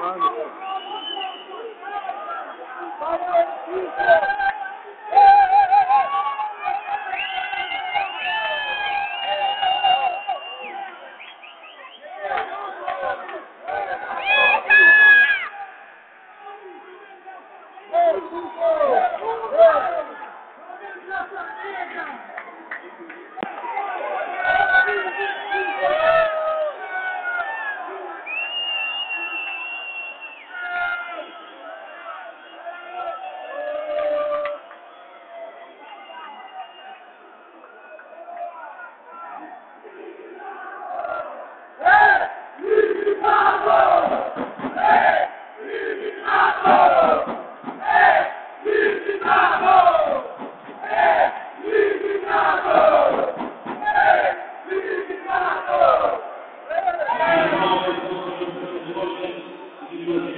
Come on. Thank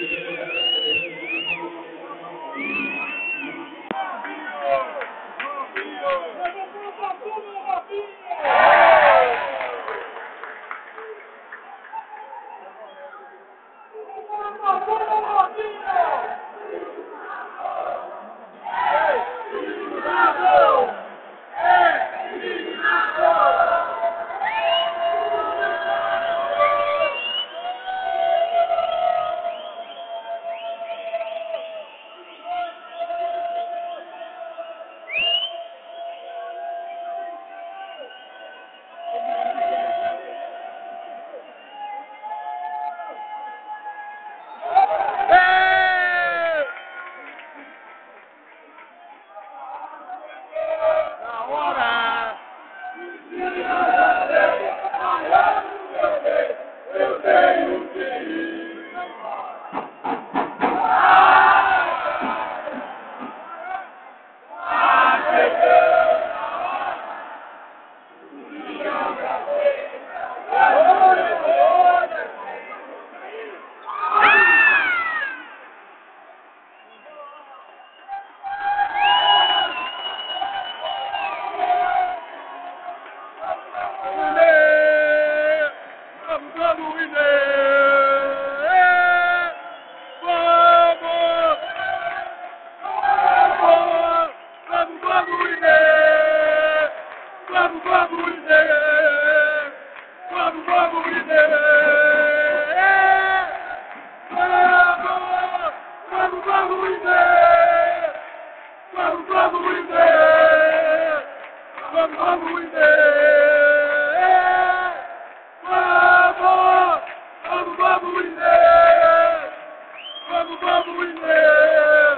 you. vamos, vamos, dizer, vamos, vamos, dizer, é! é! vamos, vamos, vamos, dizer, vamos, vamos, dizer, vamos, vamos, dizer, vamos, vamos, vamos, dizer, vamos, vamos, dizer,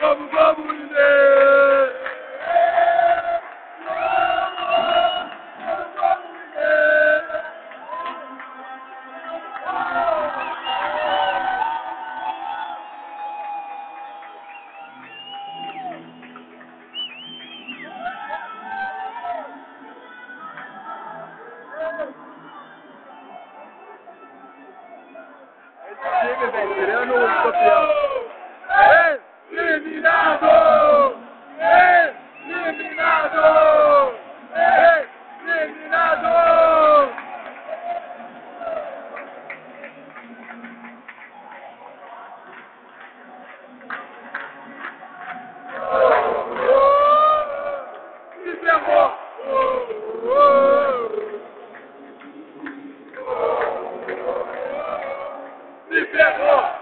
vamos, vamos, dizer. se ferrou.